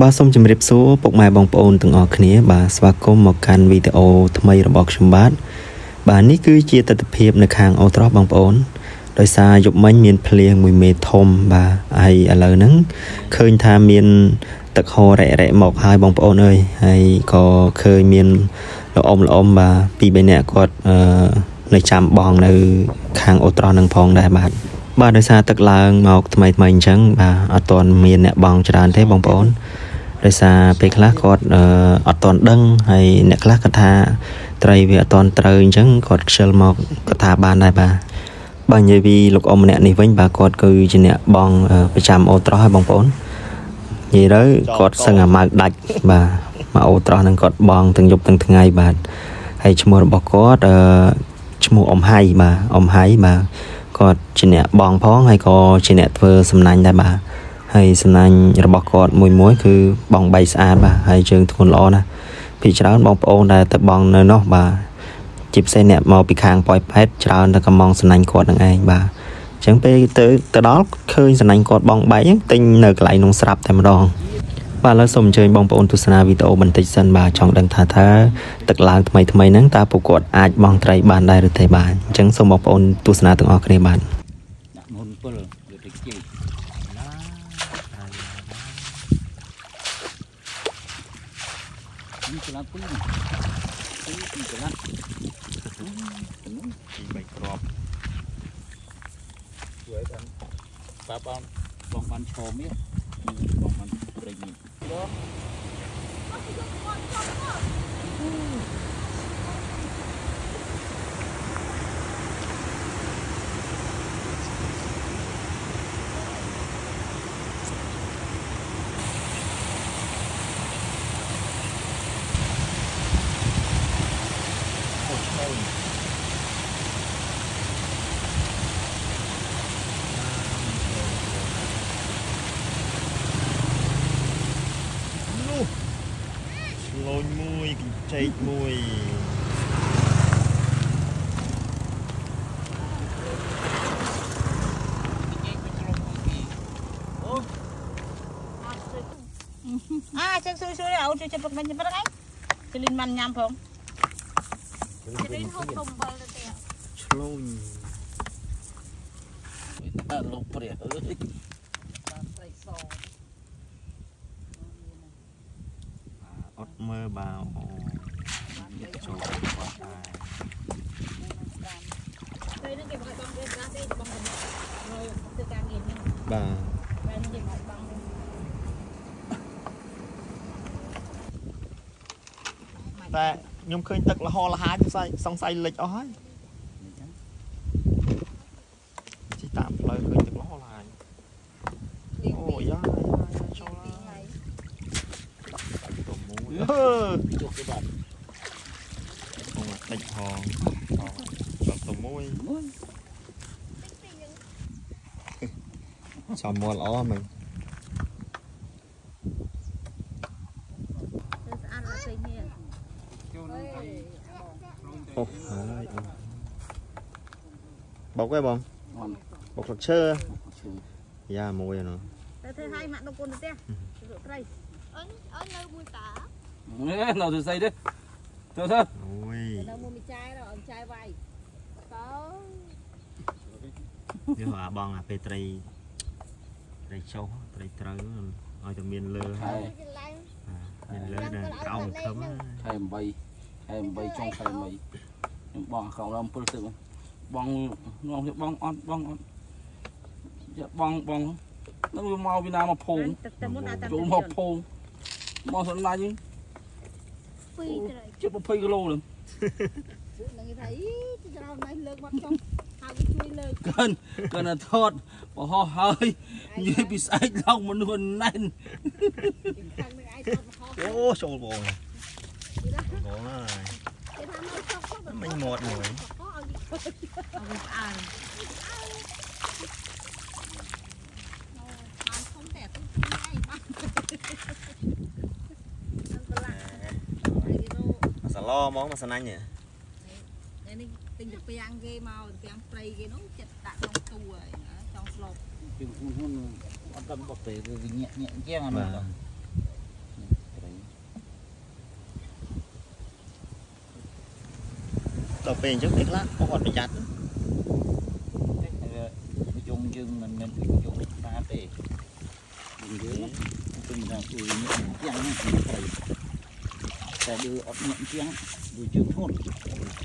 បាទសូមជម្រាបសួរពុកម៉ែបងប្អូនទាំងអស់គ្នា បាទស្វាគមន៍មកកាន់វីដេអូថ្មីរបស់ខ្ញុំបាទបាទនេះគឺជាទស្សនវិជ្ជានៅខាងអូត្រោះបងប្អូនដោយសារយប់មិញមានភ្លៀងមួយមេធំបាទហើយឥឡូវហ្នឹងឃើញថាមានទឹកហូររ៉ែរ៉ែមកហើយបងប្អូនអើយហើយក៏ឃើញមានល្អុំល្អុំបាទពីរបីនាក់គាត់អឺនៅចាំបងនៅ ខាងអូត្រោះនឹងផងដែរបាទបាទដោយសារទឹកឡើងមកថ្មីថ្មីអញ្ចឹងបាទអត់ទាន់មានអ្នកបងច្រើនទេបងប្អូន ដោយសារពេលខ្លះគាត់អត់ទាន់ដឹងហើយអ្នកខ្លះគាត់ថាត្រីវាអត់ទាន់ត្រូវអញ្ចឹងគាត់ខ្ជិលមកគាត់ថាបានដែរបាទបាទនិយាយពីលោកអ៊ំម្នាក់នេះវិញបាទគាត់គឺជាអ្នកបងប្រចាំអូត្រោះហើយបងប្អូននិយាយទៅគាត់សឹងអាម៉ៅដាច់បាទមកអូត្រោះនឹងគាត់បងទាំងយប់ទាំងថ្ងៃបាទហើយឈ្មោះរបស់គាត់អឺឈ្មោះអ៊ំហៃបាទអ៊ំហៃបាទគាត់ជាអ្នកបងផងហើយក៏ជាអ្នកធ្វើសំណាញ់ដែរបាទ ហើយសំណាញ់របស់គាត់មួយមួយគឺបងបីស្អាតបាទហើយជើងធ្ងន់ល្អណាស់ពីច្រើនបងប្អូនដែលទៅបងនៅនោះបាទជាពិសេសអ្នកមកពីខាងប៉ោយប៉ែតច្រើនតែកំងសំណាញ់គាត់នឹងឯងបាទអញ្ចឹងពេលទៅទៅដល់ឃើញសំណាញ់គាត់បងបែកទិញនៅកន្លែងនោះស្រាប់តែម្ដងបាទឥឡូវសូមអញ្ជើញបងប្អូនទស្សនាវីដេអូបន្តិចសិនបាទចង់ដឹងថាថាទឹកឡើងថ្មីថ្មីហ្នឹងតើពួកគាត់អាចបង់ត្រីបានដែរឬទេបាទអញ្ចឹងសូមបងប្អូនទស្សនាទាំងអស់គ្នាបាទដាក់មុន7យកទៅជីកណា នេះក្លាប់ពីរពីរពីរក្លាប់ពីបីក្របជួយបានបាបងបងបានឈោមនេះបងបានព្រេងនេះ លូនមួយកញ្ចែកមួយអាចឹងសួយសួយអូនជួយចាប់ព្រឹកមិញព្រឹកអីចលីនមិនញ៉ាំផងចលីនហូបធំបលទៅទៀតឆ្លូញដាក់លោកព្រះអើយត្រីស អត់មើលបាវអូចូលគាត់ដែរពេលនេះគេមកបងគេខ្លះទេបងមកធ្វើការងារនេះបាទពេលនេះគេមកបងតែខ្ញុំឃើញទឹកលហលហាសង្ស័យសង្ស័យលិចអស់ហើយជិះតាមផ្លូវឃើញទឹកលហលហាអូយ៉ាចូលហើយ ទៅមួយអឺជុកទៅបាត់អូតិចផងចូលទៅមួយចាំមកល្អមិញស្អាតអត់ស្អីនេះចូលនឹងអីអូហើយបោកឯងបងអត់បោកស្លឹកឈើឈឺយ៉ាមួយហ្នឹងតែធ្វើឲ្យម៉ាក់ដុកគុណទៅផ្ទះលក់ត្រីអូនអូននៅមួយតានេះនៅទៅស្អី nó từ xây đấy thôi thôi ui nó mua mì chai rồi ông chai vay có nếu mà bong là petri đây sâu đây trời ở trong miền lơ hay miền lơ nè cao một thấm hay bay hay bay trong hay mấy bong không làm phơi tự bong nó bong on bong on bong bong nó mau Việt Nam mà phồng chỗ mà phồng mà sẵn lại chứ 20ត្រីជិត20គីឡូនឹងពួកនឹងគេថាអីច្រើនណាស់លើកមកចុះហើយជួយលើកកើកើណាថតបរោះហើយនិយាយពីស្អែកឡងមនុស្សណែនអូចូលបងបងហើយគេថាមកចុះមិនមាត់មួយអត់ស្អាត សាឡហ្មងមកសណាញ់នេះនេះទិញទៅពាំងគេមកពាំងព្រៃគេនោះចិត្តដាក់ក្នុងទូហើយចង់ស្លប់ពីហ៊ុនហ៊ុនអត់ដល់បុកទេគឺវិញ្ញាញាក់ជាងអានោះបាទដល់ពេលអញ្ចឹងពេលខ្លះអត់ប្រយ័ត្នយងយើងមិនមែនពីយងស្អាតទេយើងយើងពេញដល់គឺញាក់ជាងព្រៃ យនេះយ៉ាងនេះត្រូវតែឌឺអត់ញាក់ជាងឌឺជើងធ្ងន់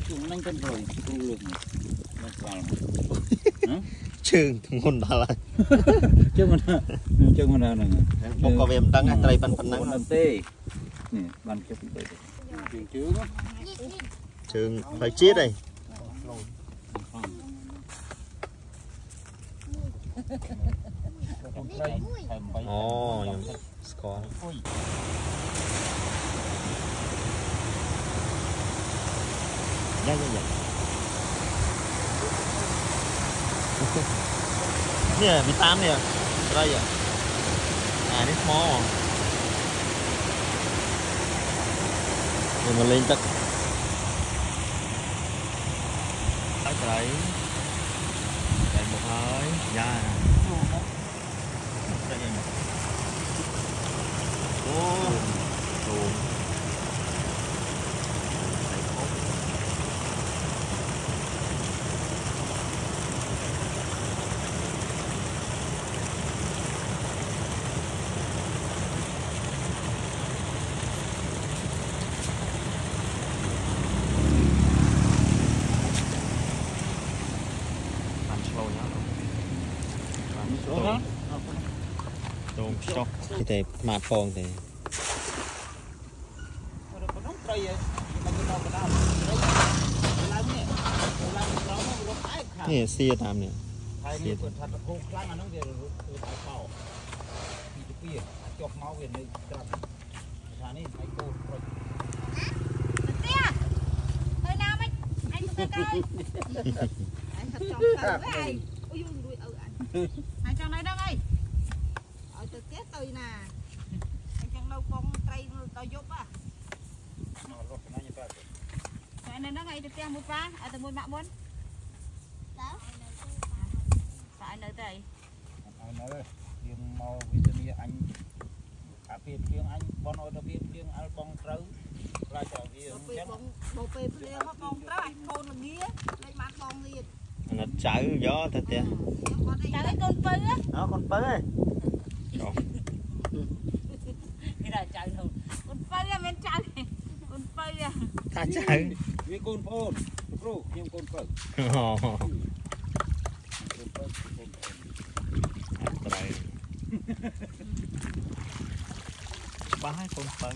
ជុំនឹងទៅព្រយគ្រូលើកមកស្គាល់ជើងធ្ងន់ដល់ហើយជើងមិនជើងមិនហ្នឹងបងក៏វាមិនដឹងថាត្រីប៉ុណ្ណឹងមិនទេនេះបានជុំទៅជើងជើងជើងផ្លូវជាតិឯងត្រីហើយបីអូខ្ញុំស្គាល់ យ៉ាយ៉ាយ៉ានេះវាតាមនេះត្រីអានេះថ្មវាមកលេងទឹកហើយត្រីត្រីមកហើយយ៉ាត្រីឯងអូទូត្រីខប់ បានឆ្លូញអត់បាន ចូល តូ ណា ងតូងខ្ចោះទេស្មាតហ្វូនទេក្នុងត្រីមិនទៅដល់កណ្ដាលត្រីឡើងនេះឡើងត្រង់នោះរកឯកខាងនេះសៀតាមនេះហើយនេះគាត់ថាតកោខ្លាំងអាហ្នឹងវារត់ទៅថៃខោពីទៅពីចុះមកវានៅក្រាបថានេះថៃគោប្រុចទៀហើយណាមិនអញទៅទៅអញថាចង់ទៅហើយអូយរួយឪអញអញចង់នៅហ្នឹងអីឲ្យ ទៅទៀតទៅណាអញចង់នៅកងត្រីដល់យប់ហ่ะមករត់ណាញប្រាប់តែនៅហ្នឹងអីទៅផ្ទះមួយប៉ាឲ្យទៅមួយម៉ាក់មុនតើប៉ាឲ្យនៅទៅអីអញនៅយើងមកវិធានីអញអាពីជាងអញបនឲ្យទៅវាជាងអលបងត្រូវខ្លាចតែវាអញ្ពេលចឹងបងបងពេលភ្លៀងមកបងត្រូវអញកូនល្ងាលេងបានបងលៀនអាណិតចៅយកទៅផ្ទះខ្ញុំគាត់អីចៅឲ្យកូនពៅអើកូនពៅឯង គេថាចៅនោះកូនពៅមិនមែនចៅកូនពៅ ថាចៅវាកូនប្អូនគ្រូខ្ញុំកូនបើអូកូនបើកូនត្រីច្បាស់ហើយកូនពៅ